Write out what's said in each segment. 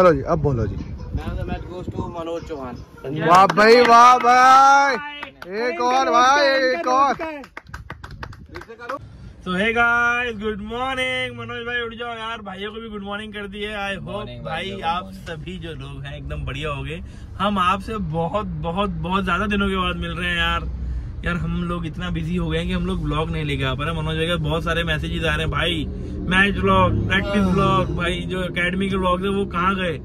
चलो जी अब बोलो जी। Match goes to Manoj Chauhan. वाह भाई वाह भाई। एक और भाई एक और। तो है गाइस गुड मॉर्निंग मनोज भाई उठ जाओ यार भाइयों को भी गुड मॉर्निंग कर दिए। आई होप भाई भाई, आप सभी जो लोग हैं एकदम बढ़िया हो गए हम आपसे बहुत बहुत बहुत ज़्यादा दिनों के बाद मिल रहे हैं यार। यार हम लोग इतना बिज़ी हो गए हैं कि हम लोग ब्लॉग नहीं लेके आ पा रहे मनोज भाई का बहुत सारे मैसेजेस आ रहे हैं। भाई मैच ब्लॉग प्रैक्टिस ब्लॉग भाई जो अकेडमी के ब्लॉग थे वो कहाँ गए?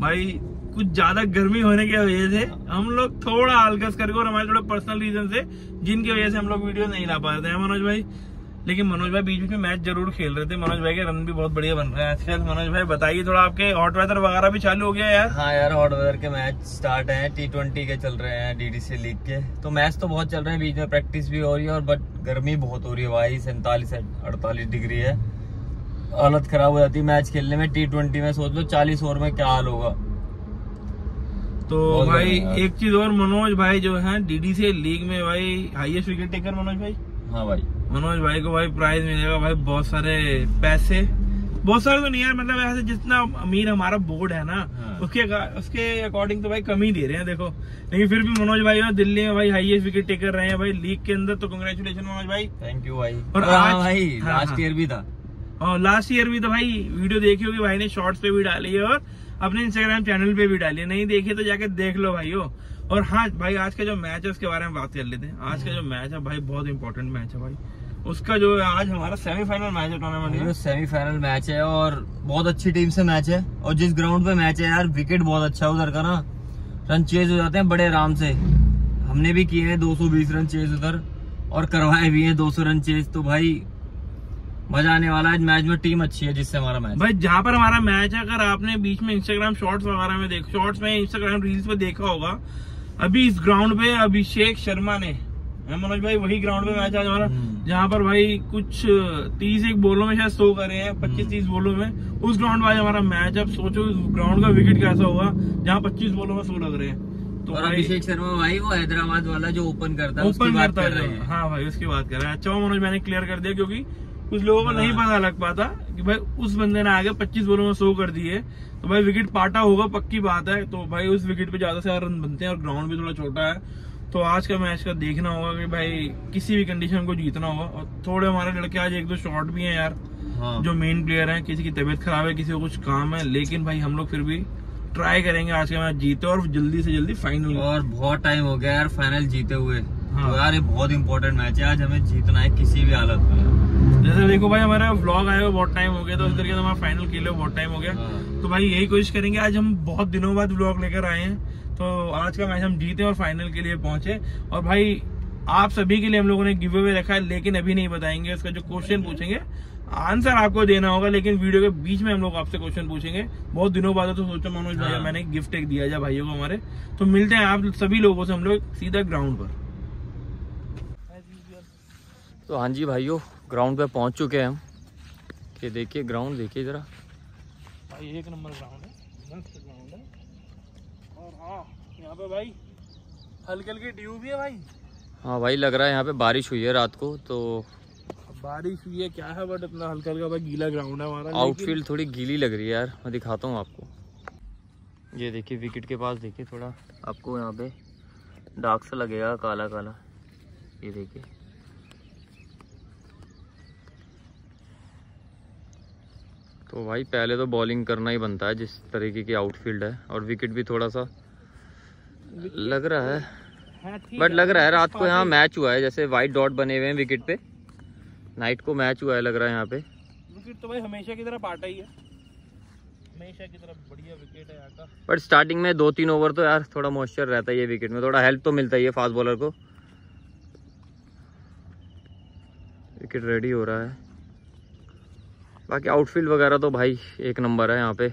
भाई कुछ ज़्यादा गर्मी होने की वजह से हम लोग थोड़ा हल्कस करके और हमारे थोड़े पर्सनल रीजन से जिनकी वजह से हम लोग वीडियो नहीं ला पा रहे हैं मनोज भाई लेकिन मनोज भाई बीच बीच में मैच ज़रूर खेल रहे थे। मनोज भाई के रन भी बहुत बढ़िया बन रहे हैं। आजकल मनोज भाई बताइए थोड़ा आपके हॉट वेदर वगैरह भी चालू हो गया यार? हाँ यार हॉट वेदर के मैच स्टार्ट हैं। टी ट्वेंटी के चल रहे हैं डीडीसी लीग के। तो मैच तो बहुत चल रहे हैं बीच में प्रैक्टिस भी हो रही है और बट गर्मी बहुत हो रही है भाई। सैंतालीस अड़तालीस डिग्री है। हालत खराब हो जाती है मैच खेलने में। टी ट्वेंटी में सोच लो चालीस ओवर में क्या हाल होगा। तो भाई एक चीज़ और मनोज भाई जो है डीडी से लीग में भाई हाईएस्ट विकेट टेकर मनोज भाई। हाँ भाई। मनोज भाई को भाई प्राइज मिलेगा भाई बहुत सारे पैसे। बहुत सारे तो नहीं यार मतलब ऐसे जितना अमीर हमारा बोर्ड है ना हाँ। उसके उसके अकॉर्डिंग तो भाई कम ही दे रहे हैं देखो। लेकिन फिर भी मनोज भाई ना दिल्ली में भाई हाईएस्ट विकेट टेकर रहे हैं भाई लीग के अंदर तो कंग्रेचुलेशन मनोज भाई। थैंक यू भाई। और और हाँ आज- भाई हाँ, लास्ट हाँ। ईयर भी था। और लास्ट ईयर भी तो भाई वीडियो देखी होगी भाई ने शॉर्ट्स पे भी डाली है और अपने इंस्टाग्राम चैनल पे भी डाली है। नहीं देखी तो जाके देख लो भाइयों और हाँ भाई आज का जो मैच है उसके बारे में बात कर लेते हैं। आज का जो मैच है भाई बहुत इंपॉर्टेंट मैच है भाई। उसका जो आज हमारा सेमीफाइनल मैच है टूर्नामेंट ये में। सेमीफाइनल मैच है और बहुत अच्छी टीम से मैच है। और जिस ग्राउंड पे मैच है यार विकेट बहुत अच्छा है उधर का ना। रन चेज हो जाते हैं बड़े आराम से। हमने भी किए हैं 220 रन चेज उधर और करवाए भी हैं 200 रन चेज तो भाई मज़ा आने वाला है। मैच में टीम अच्छी है जिससे हमारा मैच भाई जहाँ पर हमारा मैच है अगर आपने बीच में इंस्टाग्राम शॉर्ट्स वगैरह में देख शॉर्ट्स में इंस्टाग्राम रील्स पे देखा होगा अभी इस ग्राउंड पे अभिषेक शर्मा ने मनोज भाई वही ग्राउंड पे मैच आज हमारा हम्म। जहाँ पर भाई कुछ तीस एक बोलों में शायद सो करे हैं पच्चीस तीस बोलों में। उस ग्राउंड में आज हमारा मैच अब सोचो ग्राउंड का विकेट कैसा होगा जहाँ पच्चीस बोलों में सो लग रहे हैं। तो और अभिषेक शर्मा भाई वो हैदराबाद वाला जो ओपन करता है ओपन करता है। हाँ। भाई उसकी बात कर रहे हैं। अच्छा मनोज मैंने क्लियर कर दिया क्योंकि कुछ लोगों को नहीं हाँ। पता लग पाता कि भाई उस बंदे ने आगे 25 बोलों में सो कर दिए तो भाई विकेट पाटा होगा पक्की बात है। तो भाई उस विकेट पे ज़्यादा से ज़्यादा रन बनते हैं और ग्राउंड भी थोड़ा छोटा है। तो आज का मैच का देखना होगा कि भाई किसी भी कंडीशन को जीतना होगा। और थोड़े हमारे लड़के आज एक दो शॉट भी हैं यार हाँ। जो मेन प्लेयर हैं। किसी की तबीयत खराब है किसी को कुछ काम है लेकिन भाई हम लोग फिर भी ट्राई करेंगे आज का मैच जीते और जल्दी से जल्दी फाइनल और बहुत टाइम हो गया यार फाइनल जीते हुए। हाँ। तो यार ये बहुत इंपॉर्टेंट मैच है। आज हमें जीतना है किसी भी हालत में। जैसे देखो भाई हमारा व्लॉग आया हुआ बहुत टाइम हो गया तो इस तरीके से हमारा फाइनल खेले बहुत टाइम हो गया। हाँ। तो भाई यही कोशिश करेंगे आज हम बहुत दिनों बाद व्लॉग लेकर आए हैं। तो आज का मैच हम जीते और फाइनल के लिए पहुँचे। और भाई आप सभी के लिए हम लोगों ने गिव अवे रखा है लेकिन अभी नहीं बताएँगे उसका जो क्वेश्चन पूछेंगे आंसर आपको देना होगा लेकिन वीडियो के बीच में हम लोग आपसे क्वेश्चन पूछेंगे। बहुत दिनों बाद तो सोचो मनोज भैया हाँ। मैंने गिफ्ट एक दिया जाए भाइयों को हमारे। तो मिलते हैं आप सभी लोगों से हम लोग सीधा ग्राउंड पर। तो हाँ जी भाइयों ग्राउंड पे पहुँच चुके हैं हम। ये देखिए ग्राउंड देखिए जरा। भाई एक नंबर ग्राउंड है। मस्त ग्राउंड है। और हाँ यहाँ पे भाई हल्के हल्के ड्यू भी है भाई। हाँ भाई लग रहा है यहाँ पे बारिश हुई है रात को तो बारिश हुई है क्या है बट इतना हल्का हल्का भाई गीला ग्राउंड है हमारा आउटफील्ड थोड़ी गीली लग रही है यार। मैं दिखाता हूँ आपको। ये देखिए विकेट के पास देखिए थोड़ा। आपको यहाँ पे डार्क सा लगेगा काला काला ये देखिए। तो भाई पहले तो बॉलिंग करना ही बनता है जिस तरीके की आउटफील्ड है। और विकेट भी थोड़ा सा लग रहा है। हाँ, बट लग रहा है रात को यहाँ मैच हुआ है जैसे वाइट डॉट बने हुए हैं विकेट पे। नाइट को मैच हुआ है लग रहा है यहाँ पे। विकेट तो भाई हमेशा की तरह पाटा ही है। हमेशा की तरह बढ़िया विकेट है यहाँ का। बट स्टार्टिंग में दो तीन ओवर तो यार थोड़ा मॉइस्चर रहता है ये विकेट में। थोड़ा हेल्प तो मिलता ही है फास्ट बॉलर को। विकेट रेडी हो रहा है। बाकी आउटफील्ड वगैरह तो भाई एक नंबर है यहाँ पे।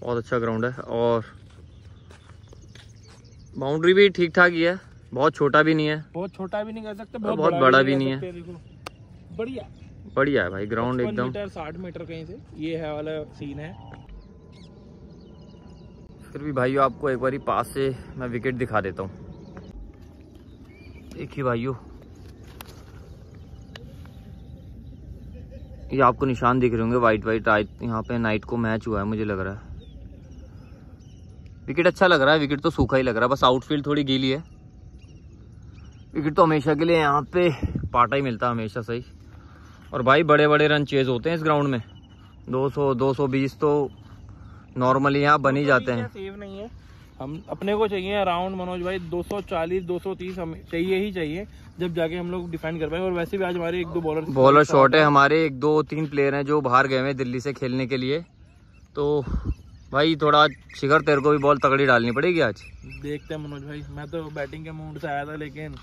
बहुत अच्छा ग्राउंड है और बाउंड्री भी ठीक ठाक ही है। बहुत छोटा भी नहीं है। बहुत छोटा भी नहीं कर सकते और बहुत बड़ा भी नहीं है। बढ़िया। बढ़िया है भाई ग्राउंड एकदम। साठ मीटर कहीं से ये है वाला सीन है। फिर भी भाइयों आपको एक बारी पास से मैं विकेट दिखा देता हूँ। देखिए भाइयों ये आपको निशान दिख रहे होंगे वाइट वाइट आज यहाँ पे नाइट को मैच हुआ है मुझे लग रहा है। विकेट अच्छा लग रहा है विकेट तो सूखा ही लग रहा है, बस आउटफील्ड थोड़ी गीली है। विकेट तो हमेशा के लिए यहाँ पे पाटा ही मिलता है, हमेशा सही। और भाई बड़े बड़े रन चेज होते हैं इस ग्राउंड में। 200 220 तो नॉर्मली यहाँ बन ही जाते हैं। सेव नहीं है। हम अपने को चाहिए अराउंड मनोज भाई 240 230 हमें चाहिए ही चाहिए जब जाके हम लोग डिफेंड कर पाएँगे और वैसे भी आज हमारे एक दो बॉलर बॉलर शॉर्ट है हमारे एक दो तीन प्लेयर हैं जो बाहर गए हुए हैं दिल्ली से खेलने के लिए। तो भाई थोड़ा शिखर तेरे को भी बॉल तगड़ी डालनी पड़ेगी आज। देखते हैं मनोज भाई मैं तो बैटिंग के मूड से आया था लेकिन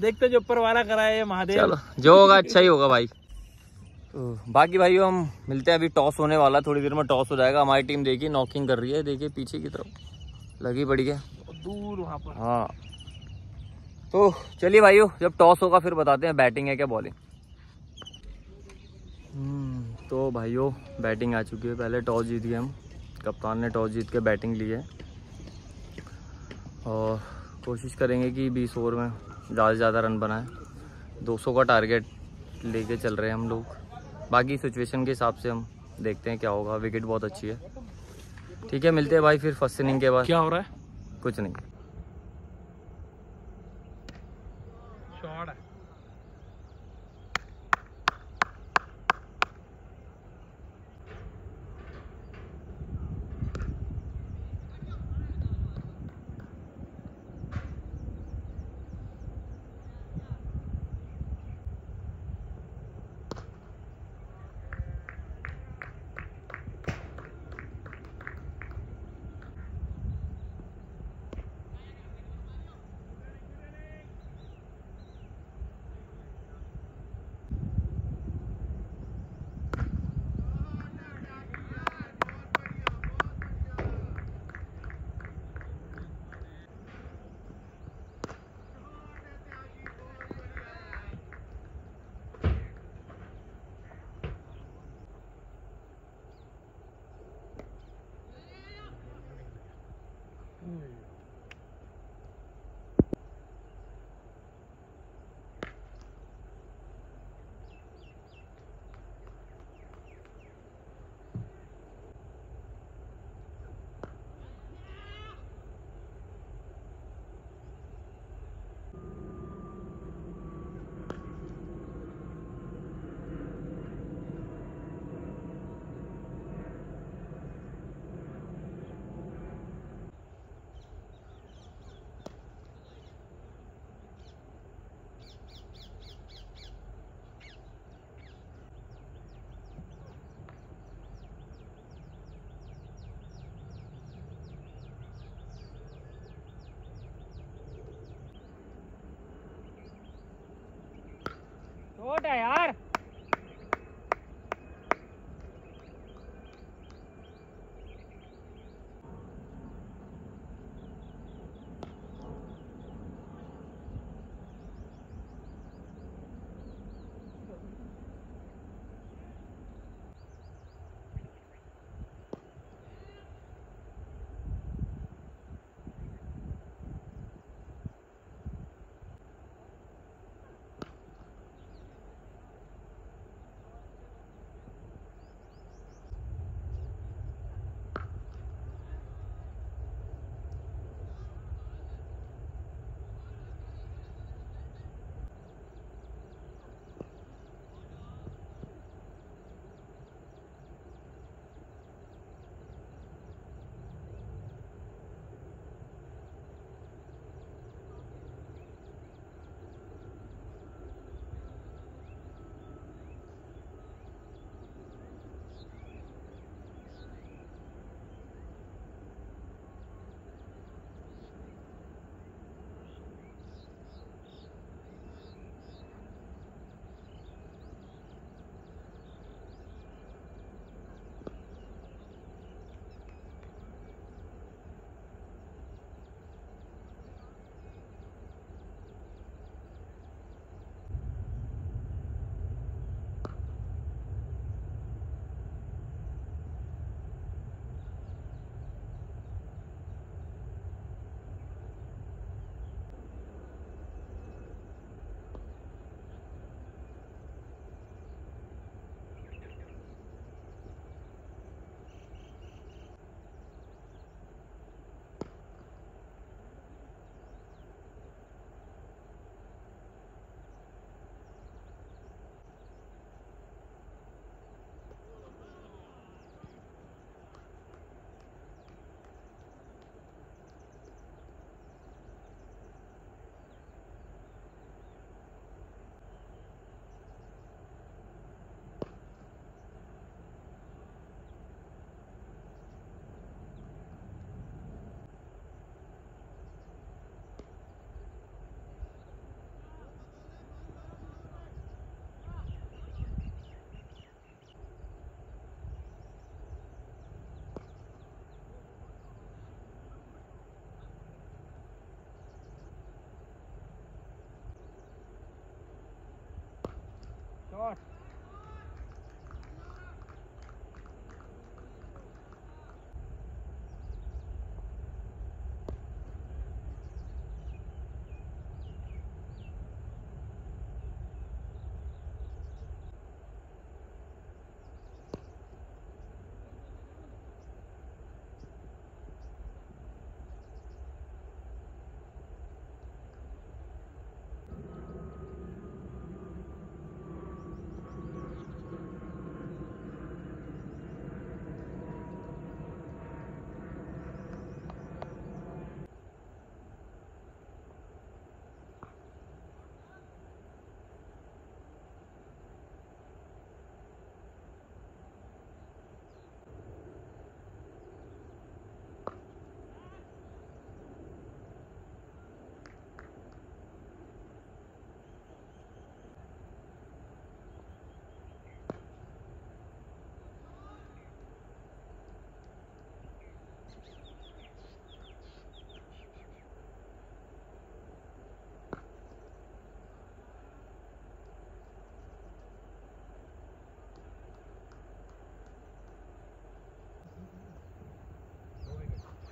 देखते जो ऊपर वाला कराए महादेव। चलो जो होगा अच्छा ही होगा भाई। तो बाकी भाई हम मिलते हैं अभी टॉस होने वाला थोड़ी देर में टॉस हो जाएगा। हमारी टीम देखिए नॉकिंग कर रही है देखिए पीछे की तरफ़। लगी है। दूर वहाँ पर। हाँ। तो चलिए भाइयों जब टॉस होगा फिर बताते हैं बैटिंग है क्या बॉलिंग तो भाइयों बैटिंग आ चुकी है। पहले टॉस जीत गए हम। कप्तान ने टॉस जीत के बैटिंग ली है। और कोशिश करेंगे कि 20 ओवर में ज़्यादा से ज़्यादा रन बनाए। 200 का टारगेट लेके चल रहे हैं हम लोग। बाकी सिचुएशन के हिसाब से हम देखते हैं क्या होगा। विकेट बहुत अच्छी है। ठीक है मिलते हैं भाई फिर फ़र्स्ट इनिंग के बाद। क्या हो रहा है? कुछ नहीं शॉट है छोटा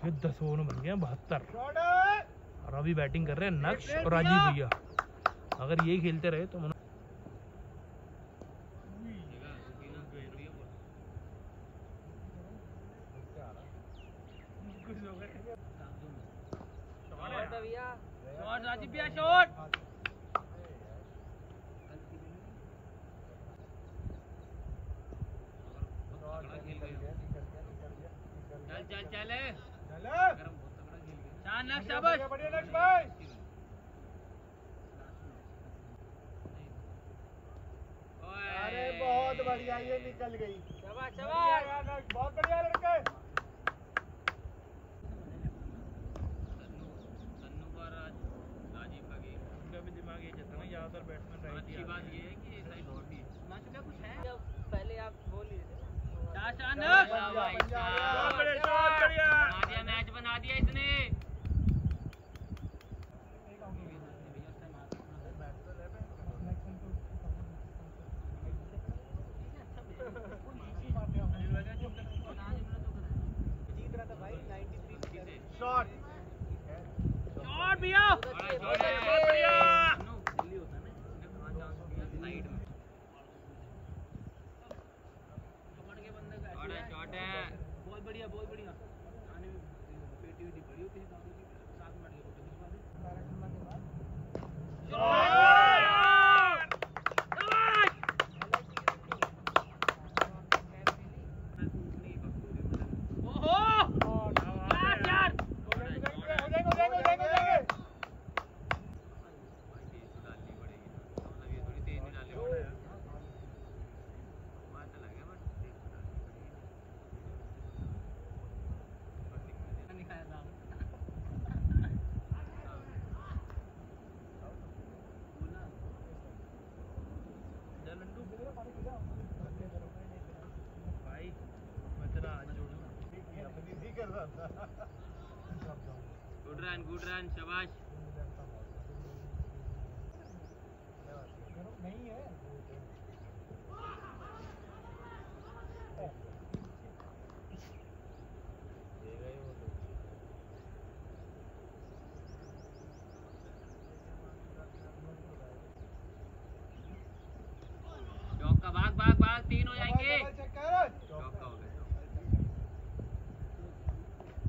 फिर दस ओवर में बन गया बहत्तर। और अभी बैटिंग कर रहे हैं नक्श और राजीव भैया। अगर ये खेलते रहे तो मनो- अरे बहुत बढ़िया ये निकल गई। बहुत बढ़िया लड़के। भी दिमाग ये है बैट्समैन राइट ही। आते हैं। पहले आप बोल ही रहे थे बहुत बढ़िया। मैच बना दिया इसने शॉट शॉट भैया बहुत बढ़िया बहुत बढ़िया बहुत बढ़िया आने में पेटी वेटी पड़ी हो किसी काम की सात मिनट के फ़ोटो खिंचवा दो भाई मैं तेरा हाथ जोड़ूँगा नहीं कर रहा था गुड रन भाग भाग भाग तीन हो जाएँगे।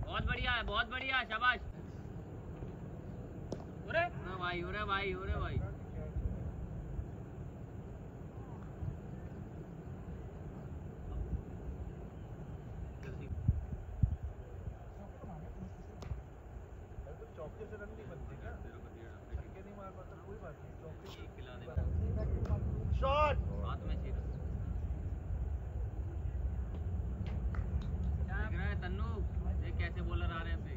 बहुत बढ़िया बहुत बढ़िया शाबाश अरे ना भाई अरे भाई अरे भाई चौके से रन नहीं बनते क्या छक्के नहीं मार पाता कोई बात नहीं चौके खिला दे शॉट हाथ में सीधा देख रहा है तन्नू देख कैसे बॉलर आ रहे हैं पे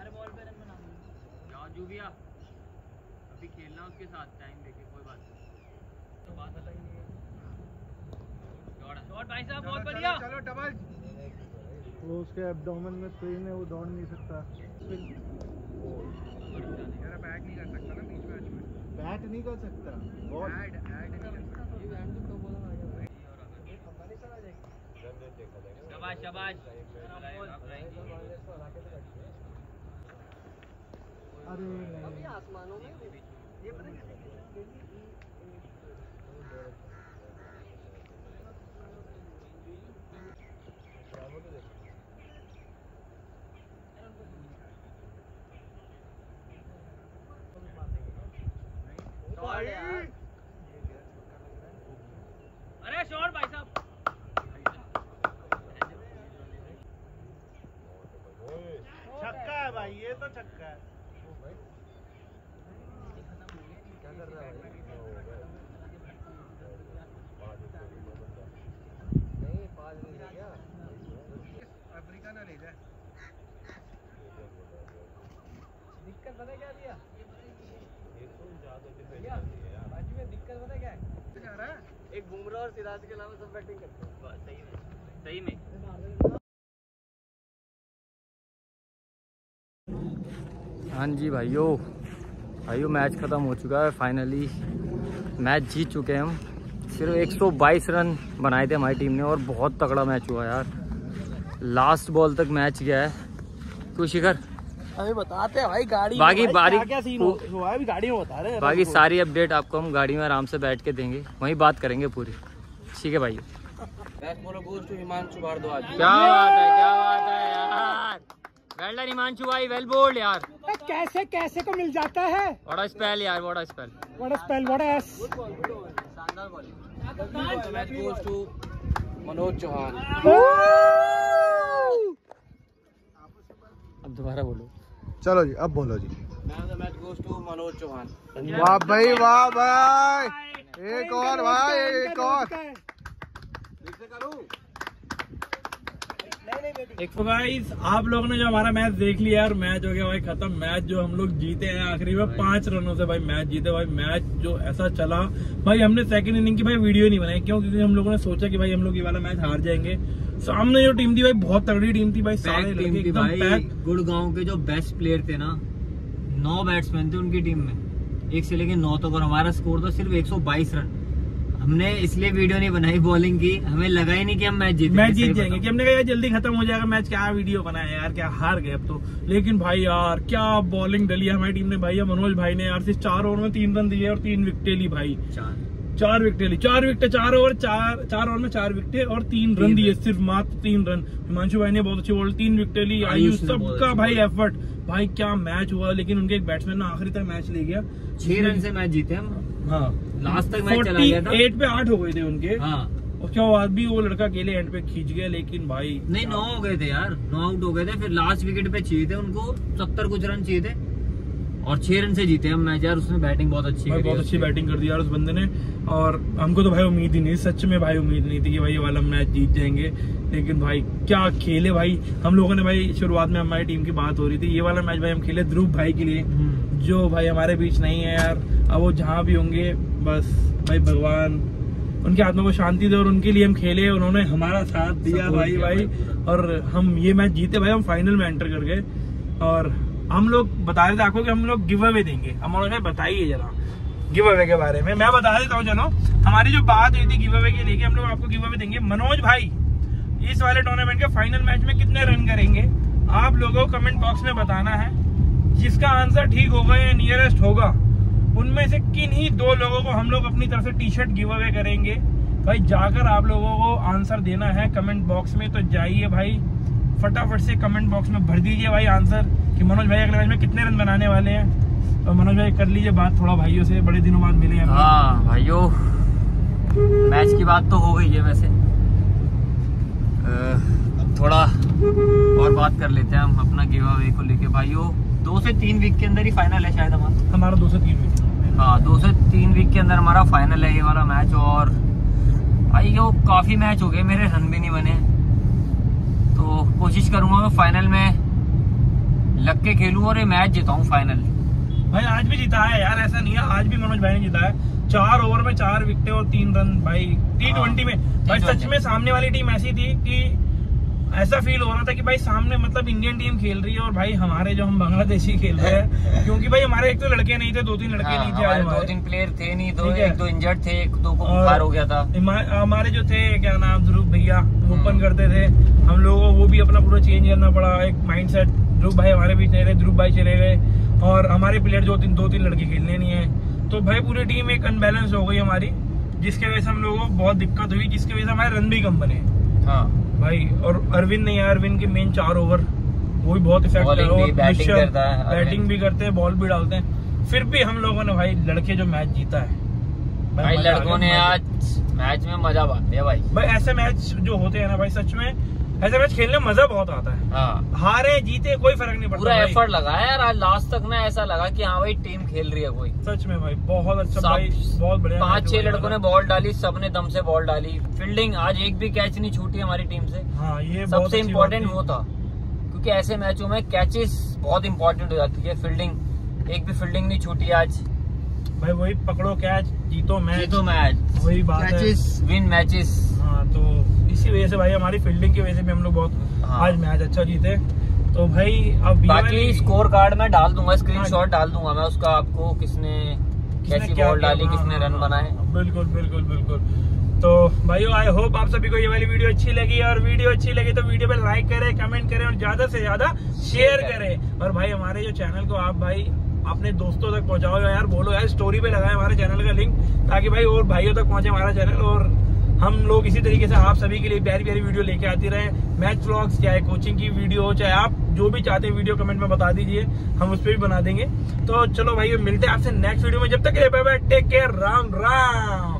अरे बॉल पे रन बना जाओ जूबिया अभी खेलना उसके साथ टाइम देके कोई बात नहीं तो बात बताइए शॉट भाई साहब बहुत बढ़िया। चलो डबल वो उसके एब्डोमेन में पेन है वो दौड़ नहीं सकता। बैट नहीं कर सकता ना बीच मैच में। बैट नहीं कर सकता। बॉल ऐड ऐड नहीं कर शाबाश शाबाश। अरे। नहीं आसमानों में। ये अरे शोर भाई साहब। छक्का है भाई ये तो छक्का है क्या कर रहा है नहीं पाँच नहीं है क्या अफ्रीका ना ले जाए दिक्कत पता क्या दिया बाजू में दिक्कत पता क्या है जा रहा है एक बुमराह और सिराज के अलावा सब बैटिंग करते हैं। सही में सही में। हाँ जी भाइयों भाइयों मैच ख़त्म हो चुका है फाइनली मैच जीत चुके हैं हम। सिर्फ़ 122 रन बनाए थे हमारी टीम ने और बहुत तगड़ा मैच हुआ यार। लास्ट बॉल तक मैच गया है। तो शिखर अभी बताते हैं भाई गाड़ी बाकी बारी क्या सीन हुआ है अभी गाड़ी में बता रहे हैं। बाकी सारी अपडेट आपको हम गाड़ी में आराम से बैठ के देंगे। वहीं बात करेंगे पूरी। ठीक है भाई हिमांशु भारद्वाज क्या बात है क्या बात है यार। वेल डन हिमांशु भाई वेल बोल्ड यार। कैसे कैसे को मिल जाता है? बड़ा स्पेल यार बड़ा spell what spell what's match goes to Manoj Chauhan अब दोबारा बोलो। चलो जी अब बोलो जी। Match goes to Manoj Chauhan वाह भाई वाह भाई। एक और भाई एक और। तो गाइस आप लोगों ने जो हमारा मैच देख लिया यार मैच हो गया भाई खत्म। मैच जो हम लोग जीते हैं आखिरी में पाँच रनों से भाई मैच जीते भाई। मैच जो ऐसा चला भाई हमने सेकंड इनिंग की भाई वीडियो नहीं बनाई। क्यों? क्योंकि हम लोगों ने सोचा कि भाई हम लोग ये वाला मैच हार जाएँगे। सामने जो टीम थी भाई बहुत तगड़ी टीम थी भाई सारे टीम थी भाई। गुड़गांव के जो बेस्ट प्लेयर थे ना नौ बैट्समैन थे उनकी टीम में। एक से लेके नौ तक और हमारा स्कोर था सिर्फ़ 122 रन। हमने इसलिए वीडियो नहीं बनाई बॉलिंग की हमें लगा ही नहीं कि हम मैच जीते मैच जीत जाएँगे कि हमने कहा यार जल्दी खत्म हो जाएगा मैच क्या वीडियो बनाया यार क्या हार गए अब तो? लेकिन भाई यार क्या बॉलिंग डली हमारी टीम ने। भाई मनोज भाई ने यार सिर्फ़ चार ओवर में तीन रन दिए और तीन विकेटें ली भाई। चार। चार विकेटें ली। चार विकेट चार ओवर चार चार ओवर में चार विकेटें और तीन रन दिए सिर्फ़ मात्र तीन रन। हिमांशु भाई ने बहुत अच्छी बॉल तीन विकेटें ली। आयुष सबका भाई एफर्ट भाई क्या मैच हुआ लेकिन उनके एक बैट्समैन ने आखिरी तक मैच ले गया। छह रन से मैच जीते हम। हाँ। लास्ट तक मैच चला गया था। एट पे आठ हो गए थे उनके। हाँ। उसके बाद भी वो लड़का अकेले एंड पे खींच गया लेकिन भाई नहीं नौ हो गए थे यार। नौ आउट हो गए थे फिर लास्ट विकेट पे चाहिए थे उनको। सत्तर कुछ रन चाहिए थे। और छह रन से जीते हम मैच यार उसने बैटिंग बहुत अच्छी भाई बहुत अच्छी बैटिंग कर दी यार उस बंदे ने। और हमको तो भाई उम्मीद ही नहीं सच में भाई उम्मीद नहीं थी कि भाई ये वाला मैच जीत जाएँगे। लेकिन भाई क्या खेले भाई। हम लोगों ने भाई शुरुआत में हमारी टीम की बात हो रही थी ये वाला मैच भाई हम खेले ध्रुव भाई के लिए। हम्म। जो भाई हमारे बीच नहीं है यार अब वो जहाँ भी होंगे बस भाई भगवान उनके आत्मा को शांति दे और उनके लिए हम खेले उन्होंने हमारा साथ दिया भाई भाई। और हम ये मैच जीते भाई हम फाइनल में एंटर कर गए। और हम लोग बता रहे थे आपको कि हम लोग गिव अवे देंगे। हम उन्होंने बताइए जरा गिव अवे के बारे में। मैं बता देता हूँ चलो। हमारी जो बात हुई थी गिव अवे के लेके हम लोग आपको गिव अवे देंगे। मनोज भाई इस वाले टूर्नामेंट के फाइनल मैच में कितने रन करेंगे? आप लोगों को कमेंट बॉक्स में बताना है। जिसका आंसर ठीक होगा या नियरेस्ट होगा, उनमें से किन ही दो लोगों को हम लोग अपनी तरफ़ से टी शर्ट गिव अवे करेंगे? भाई, जाकर आप लोगों को आंसर देना है कमेंट बॉक्स में तो जाइए भाई, फटाफट से कमेंट बॉक्स में भर दीजिए भाई आंसर कि मनोज भाई अगले मैच में कितने रन बनाने वाले हैं। और मनोज भाई, कर लीजिए बात थोड़ा भाइयों से, बड़े दिनों बाद मिले हैं। हाँ भाइयों मैच की बात तो हो गई है वैसे। थोड़ा और बात कर लेते हैं हम अपना गिव अवे को लेके। भाइयों दो से तीन वीक के अंदर ही फाइनल है शायद हमारा। हमारा दो से तीन विकेट हाँ दो से तीन वीक के अंदर हमारा फाइनल है ये वाला मैच और भाई यो काफ़ी मैच हो गए मेरे रन भी नहीं बने। तो कोशिश करूँगा मैं फाइनल में लग के खेलूं और ये मैच जिताऊं फाइनल भाई आज भी जीता है यार ऐसा नहीं है आज भी मनोज भाई ने जीता है। चार ओवर में चार विकेटें और तीन रन भाई टी हाँ, ट्वेंटी में भाई सच में सामने वाली टीम ऐसी थी कि ऐसा फील हो रहा था कि भाई सामने मतलब इंडियन टीम खेल रही है और भाई हमारे जो हम बांग्लादेशी खेल रहे हैं क्योंकि भाई हमारे एक तो लड़के नहीं थे दो तीन लड़के हाँ, नहीं थे दो तीन प्लेयर थे नहीं दो एक दो इंजर्ड थे एक दो को बुखार हो गया था। हमारे जो थे क्या नाम ध्रुव भैया ओपन हम्म। करते थे। हम लोगों को वो भी अपना पूरा चेंज करना पड़ा एक माइंड सेट ध्रुव भाई हमारे बीच नहीं रहे ध्रुव भाई चले गए। और हमारे प्लेयर जो दो तीन लड़के खेलने नहीं है। तो भाई पूरी टीम एक अनबैलेंस हो गई हमारी जिसके वजह से हम लोगों को बहुत दिक्कत हुई जिसकी वजह से हमारे रन भी कम बने। हाँ। भाई और अरविंद नहीं है अरविंद के मेन चार ओवर वो भी बहुत इफ़ेक्ट Bowling भी, बैटिंग, करता है बैटिंग भी करते हैं बॉल भी डालते हैं। फिर भी हम लोगों ने भाई लड़के जो मैच जीता है। भाई लड़कों ने आज मैच में मज़ा बाँध दिया भाई। भाई ऐसे मैच जो होते हैं ना भाई सच में ऐसे मैच खेलने में मज़ा बहुत आता है। हाँ। हारे जीते कोई फ़र्क नहीं पड़ता पूरा। एफर्ट लगाया यार आज लास्ट तक ना ऐसा लगा कि हाँ भाई टीम खेल रही है कोई। सच में भाई बहुत अच्छा भाई बहुत बढ़िया पाँच छह लड़कों ने बॉल डाली सबने दम से बॉल डाली। फील्डिंग आज एक भी कैच नहीं छूटी हमारी टीम से। हाँ ये सबसे इम्पोर्टेंट वो था। क्योंकि ऐसे मैचों में कैचेस बहुत इम्पोर्टेंट हो जाती है। फील्डिंग एक भी फील्डिंग नहीं छूटी आज। भाई वही पकड़ो कैच जीतो मैच जीतो मैच वही बात है। विन मैचेस हाँ तो इसी वजह से भाई हमारी फील्डिंग की वजह से भी हम लोग बहुत हाँ। आज मैच अच्छा जीते। तो भाई अब बाकी स्कोर कार्ड में डाल दूँगा स्क्रीनशॉट डाल दूँगा मैं उसका आपको किसने कैसी बॉल डाली हाँ, किसने हाँ, रन हाँ, बनाए बिल्कुल बिल्कुल बिल्कुल। तो भाई आई होप आप सभी को ये वाली वीडियो अच्छी लगी और वीडियो अच्छी लगी तो वीडियो पे लाइक करें कमेंट करें और ज़्यादा से ज़्यादा शेयर करें। और भाई हमारे जो चैनल को आप भाई अपने दोस्तों तक पहुंचाओ यार बोलो यार स्टोरी पे लगाए हमारे चैनल का लिंक ताकि भाई और भाइयों तक पहुँचे हमारा चैनल और हम लोग इसी तरीके से आप सभी के लिए प्यारी प्यारी वीडियो लेके आती रहे। मैच ब्लॉग्स चाहे कोचिंग की वीडियो चाहे आप जो भी चाहते हैं वीडियो कमेंट में बता दीजिए, हम उस पर भी बना देंगे। तो चलो भाई, मिलते हैं आपसे नेक्स्ट वीडियो में। जब तक के लिए bye bye take care Ram Ram